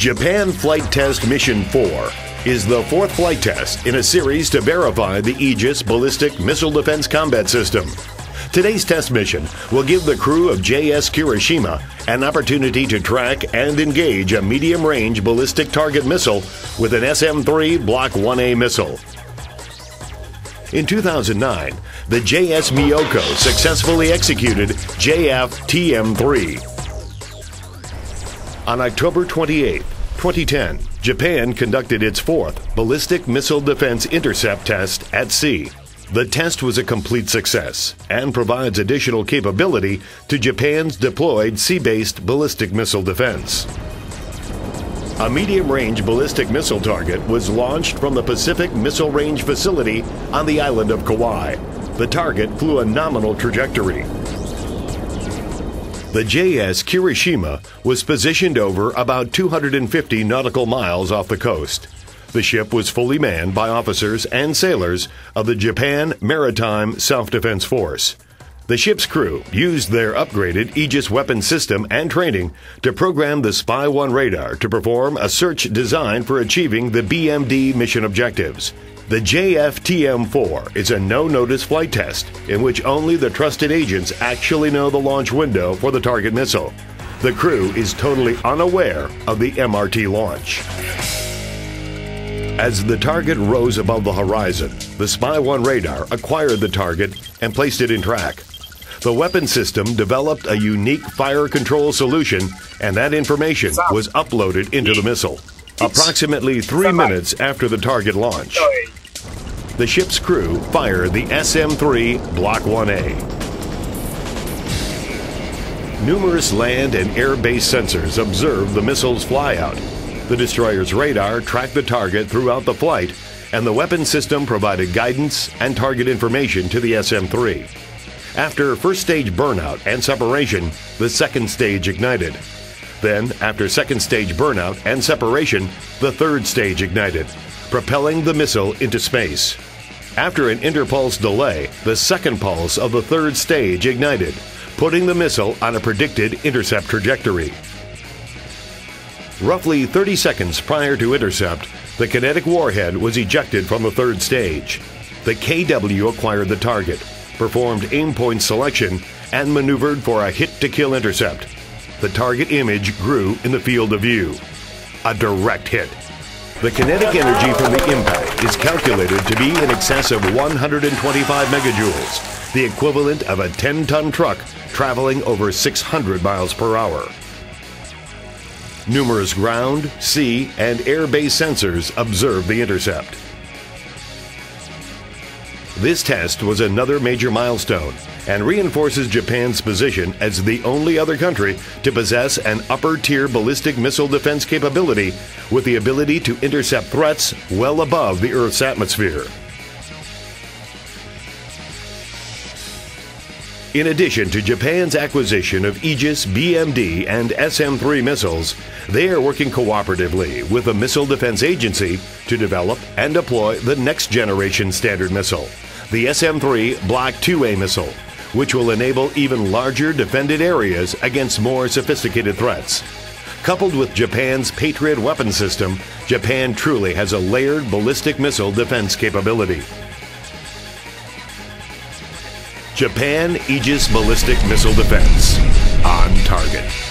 Japan Flight Test Mission 4 is the fourth flight test in a series to verify the Aegis Ballistic Missile Defense Combat System. Today's test mission will give the crew of JS Kirishima an opportunity to track and engage a medium range ballistic target missile with an SM 3 Block 1A missile. In 2009, the JS Myoko successfully executed JF TM 3. On October 28, 2010, Japan conducted its fourth ballistic missile defense intercept test at sea. The test was a complete success and provides additional capability to Japan's deployed sea based ballistic missile defense. A medium range ballistic missile target was launched from the Pacific Missile Range facility on the island of Kauai. The target flew a nominal trajectory, the JS Kirishima was positioned over about 250 nautical miles off the coast. The ship was fully manned by officers and sailors of the Japan Maritime Self Defense Force. The ship's crew used their upgraded Aegis weapon system and training to program the Spy 1 radar to perform a search designed for achieving the BMD mission objectives. The JFTM4 is a no notice flight test in which only the trusted agents actually know the launch window for the target missile. The crew is totally unaware of the MRT launch. As the target rose above the horizon, the Spy 1 radar acquired the target and placed it in track. The weapon system developed a unique fire control solution, and that information was uploaded into the missile. Approximately three minutes after the target launch, the ship's crew fired the SM 3 Block 1A. Numerous land and air based sensors observed the missile's flyout. The destroyer's radar tracked the target throughout the flight, and the weapon system provided guidance and target information to the SM 3. After first stage burnout and separation, the second stage ignited. Then, after second stage burnout and separation, the third stage ignited, propelling the missile into space. After an interpulse delay, the second pulse of the third stage ignited, putting the missile on a predicted intercept trajectory. Roughly 30 seconds prior to intercept, the kinetic warhead was ejected from the third stage. The KW acquired the target, performed aim point selection, and maneuvered for a hit to kill intercept. The target image grew in the field of view. A direct hit. The kinetic energy from the impact is calculated to be in excess of 125 megajoules, the equivalent of a 10 ton truck traveling over 600 miles per hour. Numerous ground, sea, and air based sensors observe the intercept. This test was another major milestone and reinforces Japan's position as the only other country to possess an upper tier ballistic missile defense capability with the ability to intercept threats well above the Earth's atmosphere. In addition to Japan's acquisition of Aegis BMD and SM 3 missiles, they are working cooperatively with the Missile Defense Agency to develop and deploy the next generation Standard Missile the SM 3 Block 2A missile, which will enable even larger defended areas against more sophisticated threats. Coupled with Japan's Patriot weapon system, Japan truly has a layered ballistic missile defense capability. Japan Aegis Ballistic Missile Defense on target.